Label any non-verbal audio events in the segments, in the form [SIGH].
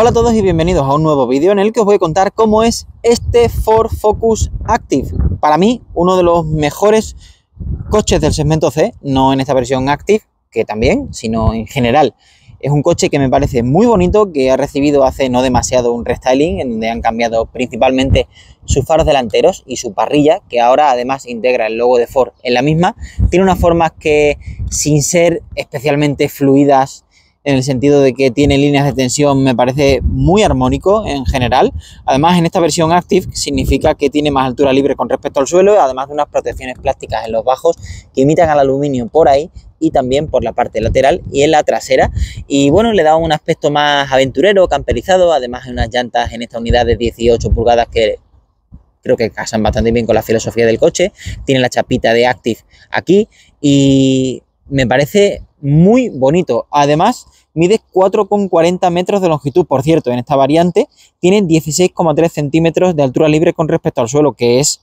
Hola a todos y bienvenidos a un nuevo vídeo en el que os voy a contar cómo es este Ford Focus Active. Para mí, uno de los mejores coches del segmento C, no en esta versión Active, que también, sino en general. Es un coche que me parece muy bonito, que ha recibido hace no demasiado un restyling, en donde han cambiado principalmente sus faros delanteros y su parrilla, que ahora además integra el logo de Ford en la misma. Tiene unas formas que, sin ser especialmente fluidas, en el sentido de que tiene líneas de tensión, me parece muy armónico en general. Además, en esta versión Active significa que tiene más altura libre con respecto al suelo, además de unas protecciones plásticas en los bajos que imitan al aluminio por ahí y también por la parte lateral y en la trasera. Y bueno, le da un aspecto más aventurero, camperizado, además hay unas llantas en esta unidad de 18 pulgadas que creo que casan bastante bien con la filosofía del coche. Tiene la chapita de Active aquí y me parece muy bonito. Además, mide 4,40 metros de longitud. Por cierto, en esta variante tiene 16,3 centímetros de altura libre con respecto al suelo, que es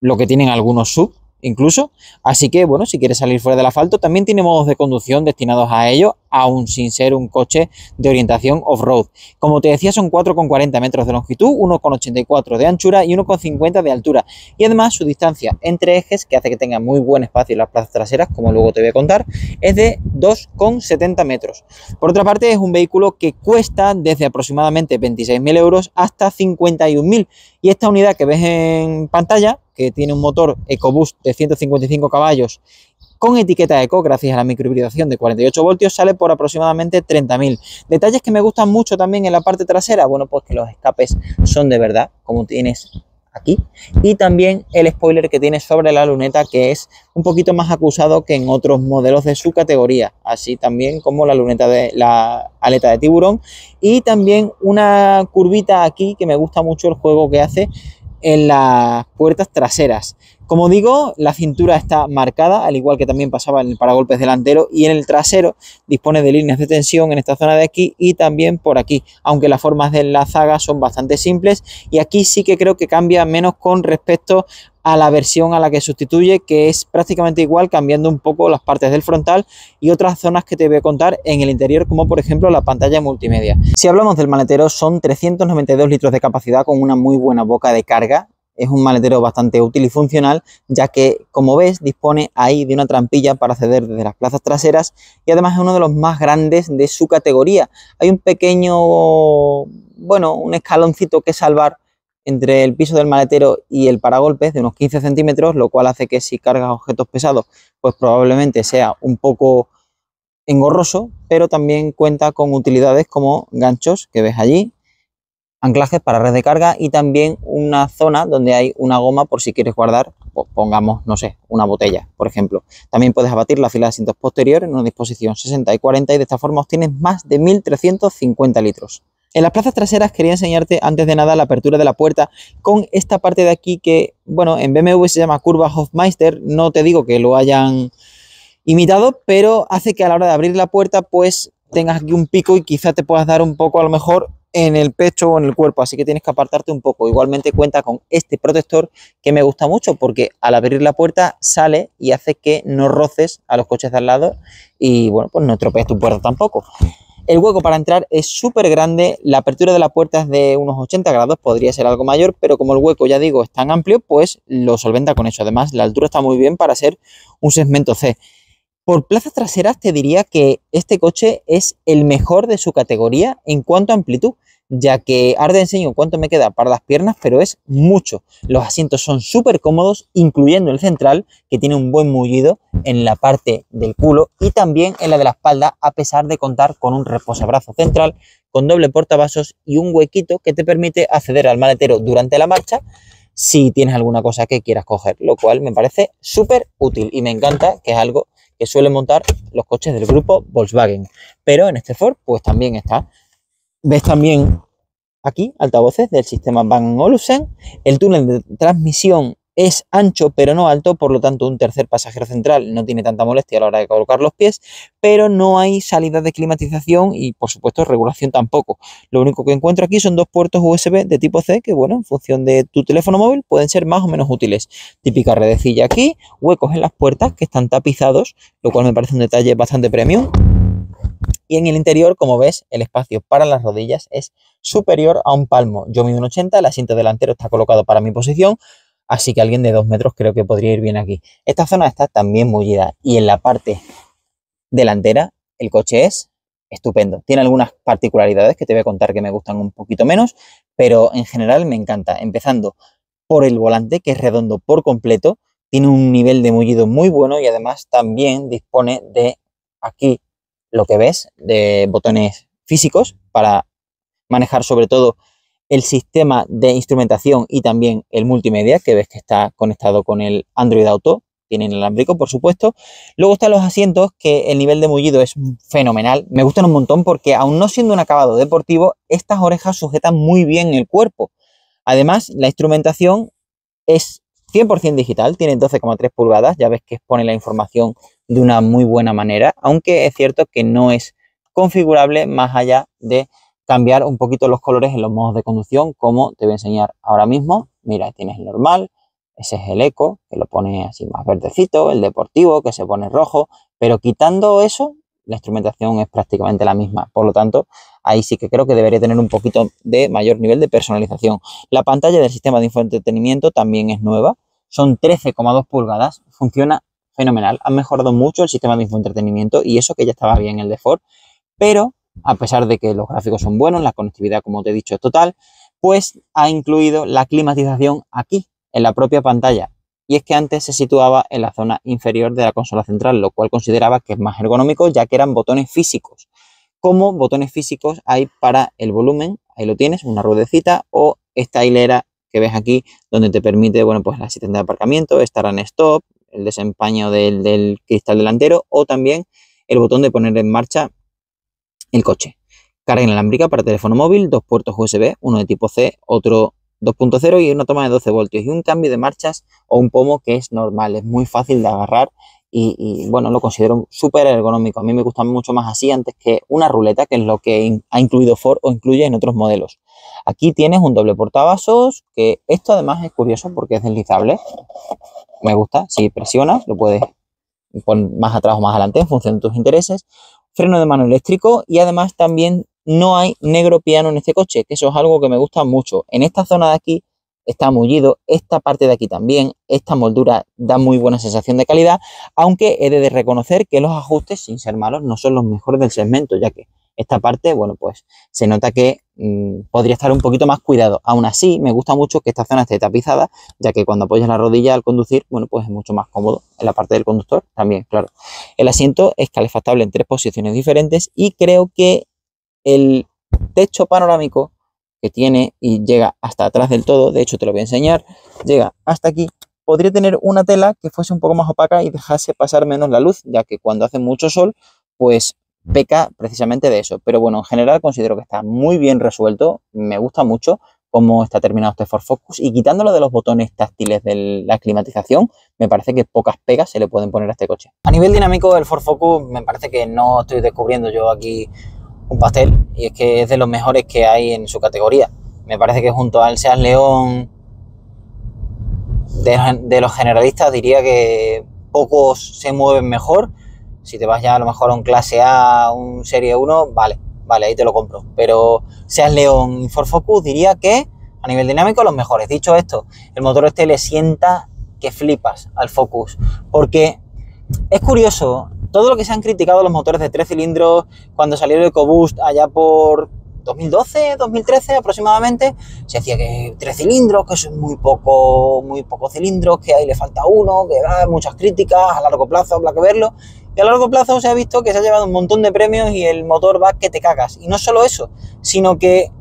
lo que tienen algunos sub incluso. Así que, bueno, si quieres salir fuera del asfalto, también tiene modos de conducción destinados a ello, aún sin ser un coche de orientación off-road. Como te decía, son 4,40 metros de longitud, 1,84 de anchura y 1,50 de altura. Y además su distancia entre ejes, que hace que tenga muy buen espacio en las plazas traseras, como luego te voy a contar, es de 2,70 metros. Por otra parte, es un vehículo que cuesta desde aproximadamente 26.000 euros hasta 51.000. Y esta unidad que ves en pantalla, que tiene un motor EcoBoost de 155 caballos con etiqueta Eco, gracias a la microhibridación de 48 voltios, sale por aproximadamente 30.000. Detalles que me gustan mucho también en la parte trasera, bueno, pues que los escapes son de verdad, como tienes aquí, y también el spoiler que tiene sobre la luneta, que es un poquito más acusado que en otros modelos de su categoría, así también como la luneta de la aleta de tiburón, y también una curvita aquí que me gusta mucho el juego que hace en las puertas traseras. Como digo, la cintura está marcada, al igual que también pasaba en el paragolpes delantero y en el trasero dispone de líneas de tensión en esta zona de aquí y también por aquí, aunque las formas de la zaga son bastante simples y aquí sí que creo que cambia menos con respecto a la versión a la que sustituye, que es prácticamente igual, cambiando un poco las partes del frontal y otras zonas que te voy a contar en el interior, como por ejemplo la pantalla multimedia. Si hablamos del maletero, son 392 litros de capacidad con una muy buena boca de carga, es un maletero bastante útil y funcional, ya que, como ves, dispone ahí de una trampilla para acceder desde las plazas traseras y además es uno de los más grandes de su categoría. Hay un pequeño, bueno, un escaloncito que salvar entre el piso del maletero y el paragolpes de unos 15 centímetros, lo cual hace que si cargas objetos pesados, pues probablemente sea un poco engorroso, pero también cuenta con utilidades como ganchos que ves allí, anclajes para red de carga y también una zona donde hay una goma por si quieres guardar, pues pongamos, no sé, una botella, por ejemplo. También puedes abatir la fila de asientos posterior en una disposición 60 y 40 y de esta forma obtienes más de 1350 litros. En las plazas traseras quería enseñarte antes de nada la apertura de la puerta con esta parte de aquí que, bueno, en BMW se llama curva Hofmeister, no te digo que lo hayan imitado, pero hace que a la hora de abrir la puerta pues tengas aquí un pico y quizá te puedas dar un poco a lo mejor en el pecho o en el cuerpo, así que tienes que apartarte un poco. Igualmente cuenta con este protector que me gusta mucho porque al abrir la puerta sale y hace que no roces a los coches de al lado y bueno, pues no tropees tu puerta tampoco. El hueco para entrar es súper grande, la apertura de la puerta es de unos 80 grados, podría ser algo mayor, pero como el hueco ya digo es tan amplio, pues lo solventa con eso. Además, la altura está muy bien para ser un segmento C. Por plazas traseras te diría que este coche es el mejor de su categoría en cuanto a amplitud, ya que ahora te enseño cuánto me queda para las piernas, pero es mucho. Los asientos son súper cómodos, incluyendo el central, que tiene un buen mullido en la parte del culo y también en la de la espalda, a pesar de contar con un reposabrazo central, con doble portavasos y un huequito que te permite acceder al maletero durante la marcha si tienes alguna cosa que quieras coger, lo cual me parece súper útil y me encanta que es algo que suelen montar los coches del grupo Volkswagen. Pero en este Ford, pues también está. Ves también aquí altavoces del sistema Bang Olufsen. El túnel de transmisión es ancho pero no alto, por lo tanto un tercer pasajero central no tiene tanta molestia a la hora de colocar los pies, pero no hay salida de climatización y por supuesto regulación tampoco. Lo único que encuentro aquí son dos puertos USB de tipo C que bueno, en función de tu teléfono móvil pueden ser más o menos útiles. Típica redecilla aquí, huecos en las puertas que están tapizados, lo cual me parece un detalle bastante premium Y en el interior, como ves, el espacio para las rodillas es superior a un palmo. Yo mido un 80, el asiento delantero está colocado para mi posición, así que alguien de 2 metros creo que podría ir bien aquí. Esta zona está también mullida y en la parte delantera el coche es estupendo. Tiene algunas particularidades que te voy a contar que me gustan un poquito menos, pero en general me encanta. Empezando por el volante, que es redondo por completo, tiene un nivel de mullido muy bueno y además también dispone de aquí lo que ves, de botones físicos para manejar sobre todo el sistema de instrumentación y también el multimedia, que ves que está conectado con el Android Auto tienen inalámbrico, por supuesto. Luego están los asientos, que el nivel de mullido es fenomenal. Me gustan un montón porque, aún no siendo un acabado deportivo, estas orejas sujetan muy bien el cuerpo. Además, la instrumentación es 100% digital, tiene 12,3 pulgadas, ya ves que expone la información de una muy buena manera, aunque es cierto que no es configurable más allá de cambiar un poquito los colores en los modos de conducción, como te voy a enseñar ahora mismo. Mira, tienes el normal, ese es el eco, que lo pone así más verdecito, el deportivo, que se pone rojo, pero quitando eso, la instrumentación es prácticamente la misma. Por lo tanto, ahí sí que creo que debería tener un poquito de mayor nivel de personalización. La pantalla del sistema de infoentretenimiento también es nueva, son 13,2 pulgadas, funciona fenomenal. Han mejorado mucho el sistema de infoentretenimiento y eso que ya estaba bien el de Ford, pero a pesar de que los gráficos son buenos, la conectividad, como te he dicho, es total, pues ha incluido la climatización aquí, en la propia pantalla. Y es que antes se situaba en la zona inferior de la consola central, lo cual consideraba que es más ergonómico ya que eran botones físicos. Como botones físicos hay para el volumen, ahí lo tienes, una ruedecita o esta hilera que ves aquí donde te permite, bueno, pues la asistente de aparcamiento, estar en stop, el desempeño del, del cristal delantero o también el botón de poner en marcha el coche. Carga inalámbrica para teléfono móvil, dos puertos USB, uno de tipo C, otro 2.0 y una toma de 12 voltios y un cambio de marchas o un pomo que es normal, es muy fácil de agarrar y, bueno, lo considero súper ergonómico. A mí me gusta mucho más así antes que una ruleta, que es lo que ha incluido Ford o incluye en otros modelos. Aquí tienes un doble portavasos, que esto además es curioso porque es deslizable. Me gusta, si presionas, lo puedes poner más atrás o más adelante en función de tus intereses. Freno de mano eléctrico y además también no hay negro piano en este coche, que eso es algo que me gusta mucho. En esta zona de aquí está mullido, esta parte de aquí también, esta moldura da muy buena sensación de calidad, aunque he de reconocer que los ajustes, sin ser malos, no son los mejores del segmento, ya que esta parte, bueno, pues se nota que mm, podría estar un poquito más cuidado. Aún así, me gusta mucho que esta zona esté tapizada, ya que cuando apoyas la rodilla al conducir, bueno, pues es mucho más cómodo. En la parte del conductor también, claro. El asiento es calefactable en tres posiciones diferentes y creo que el techo panorámico que tiene y llega hasta atrás del todo, de hecho te lo voy a enseñar, llega hasta aquí, podría tener una tela que fuese un poco más opaca y dejase pasar menos la luz, ya que cuando hace mucho sol, pues peca precisamente de eso. Pero bueno, en general considero que está muy bien resuelto, me gusta mucho cómo está terminado este Ford Focus y quitándolo de los botones táctiles de la climatización, me parece que pocas pegas se le pueden poner a este coche. A nivel dinámico, el Ford Focus me parece que no estoy descubriendo yo aquí un pastel y es que es de los mejores que hay en su categoría. Me parece que junto al Seas León de, los generalistas diría que pocos se mueven mejor. Si te vas ya a lo mejor a un clase A, un serie 1, vale, vale, ahí te lo compro. Pero Seas León y Ford Focus diría que a nivel dinámico los mejores. Dicho esto, el motor este le sienta que flipas al Focus. Porque es curioso, todo lo que se han criticado los motores de tres cilindros cuando salió el EcoBoost allá por 2012, 2013 aproximadamente, se decía que tres cilindros, que son muy poco, muy pocos cilindros, que ahí le falta uno, que hay muchas críticas, a largo plazo habrá que verlo. Y a largo plazo se ha visto que se ha llevado un montón de premios y el motor va que te cagas. Y no solo eso, sino que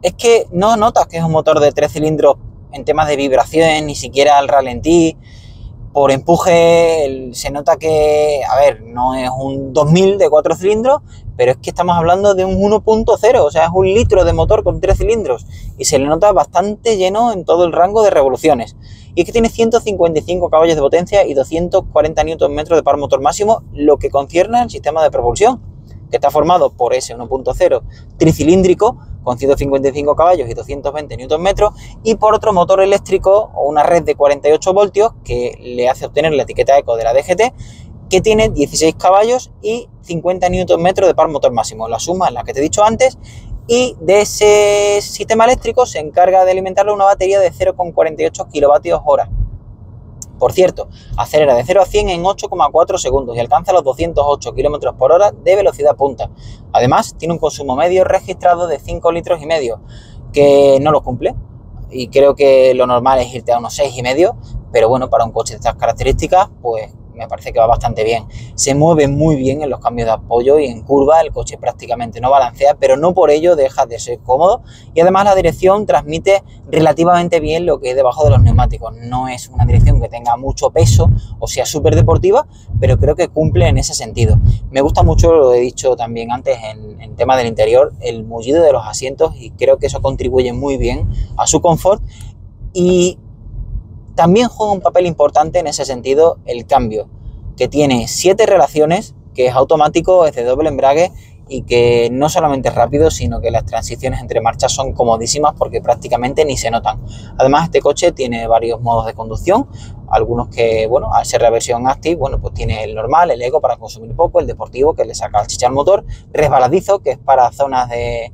es que no notas que es un motor de tres cilindros en temas de vibración, ni siquiera al ralentí por empuje se nota que, a ver, no es un 2000 de 4 cilindros, pero es que estamos hablando de un 1.0, o sea, es un litro de motor con 3 cilindros y se le nota bastante lleno en todo el rango de revoluciones. Y es que tiene 155 caballos de potencia y 240 Nm de par motor máximo, lo que concierne al sistema de propulsión, que está formado por ese 1.0 tricilíndrico con 155 caballos y 220 Nm y por otro motor eléctrico o una red de 48 voltios que le hace obtener la etiqueta eco de la DGT que tiene 16 caballos y 50 Nm de par motor máximo. La suma es la que te he dicho antes y de ese sistema eléctrico se encarga de alimentarle una batería de 0,48 kWh. Por cierto, acelera de 0 a 100 en 8,4 segundos y alcanza los 208 km por hora de velocidad punta. Además, tiene un consumo medio registrado de 5 litros y medio, que no lo cumple. Y creo que lo normal es irte a unos 6,5, pero bueno, para un coche de estas características, pues me parece que va bastante bien. Se mueve muy bien en los cambios de apoyo y en curva, el coche prácticamente no balancea, pero no por ello deja de ser cómodo y además la dirección transmite relativamente bien lo que es debajo de los neumáticos. No es una dirección que tenga mucho peso o sea súper deportiva, pero creo que cumple en ese sentido. Me gusta mucho, lo he dicho también antes en, en tema del interior, el mullido de los asientos y creo que eso contribuye muy bien a su confort y también juega un papel importante en ese sentido el cambio, que tiene siete relaciones, que es automático, es de doble embrague y que no solamente es rápido, sino que las transiciones entre marchas son comodísimas porque prácticamente ni se notan. Además, este coche tiene varios modos de conducción, algunos que, bueno, al ser la versión Active, bueno, pues tiene el normal, el Eco para consumir poco, el deportivo que le saca el chicha al motor, resbaladizo que es para zonas de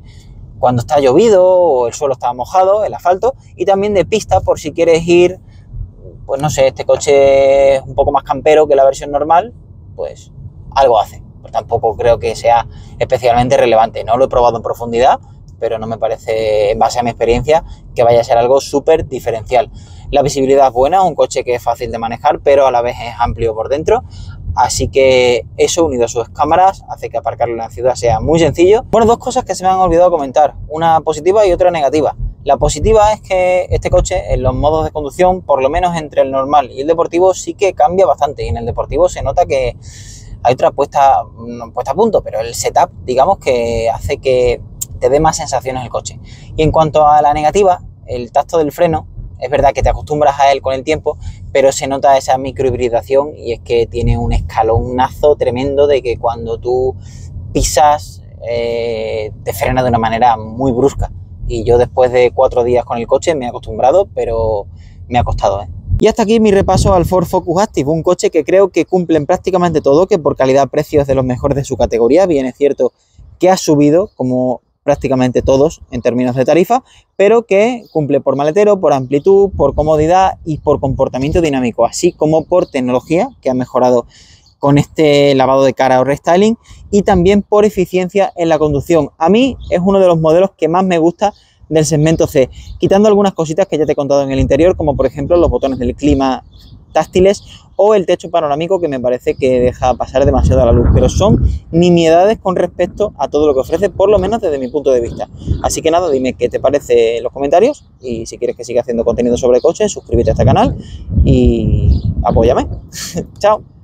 cuando está llovido o el suelo está mojado, el asfalto, y también de pista por si quieres ir pues no sé, este coche es un poco más campero que la versión normal, pues algo hace. Pues tampoco creo que sea especialmente relevante. No lo he probado en profundidad, pero no me parece, en base a mi experiencia, que vaya a ser algo súper diferencial. La visibilidad es buena, un coche que es fácil de manejar, pero a la vez es amplio por dentro. Así que eso unido a sus cámaras hace que aparcarlo en la ciudad sea muy sencillo. Bueno, dos cosas que se me han olvidado comentar, una positiva y otra negativa. La positiva es que este coche en los modos de conducción, por lo menos entre el normal y el deportivo, sí que cambia bastante. Y en el deportivo se nota que hay otra puesta, a punto, pero el setup, digamos, que hace que te dé más sensaciones el coche. Y en cuanto a la negativa, el tacto del freno, es verdad que te acostumbras a él con el tiempo, pero se nota esa microhibridación y es que tiene un escalonazo tremendo de que cuando tú pisas eh, te frena de una manera muy brusca y yo después de cuatro días con el coche me he acostumbrado, pero me ha costado. ¿eh? Y hasta aquí mi repaso al Ford Focus Active, un coche que creo que cumple en prácticamente todo, que por calidad-precio es de los mejores de su categoría. Bien, es cierto que ha subido, como prácticamente todos en términos de tarifa, pero que cumple por maletero, por amplitud, por comodidad y por comportamiento dinámico, así como por tecnología, que ha mejorado con este lavado de cara o restyling y también por eficiencia en la conducción. A mí es uno de los modelos que más me gusta del segmento C, quitando algunas cositas que ya te he contado en el interior, como por ejemplo los botones del clima táctiles o el techo panorámico que me parece que deja pasar demasiado la luz, pero son nimiedades con respecto a todo lo que ofrece, por lo menos desde mi punto de vista. Así que nada, dime qué te parece en los comentarios y si quieres que siga haciendo contenido sobre coches, suscríbete a este canal y apóyame. [LAUGHS] Chao.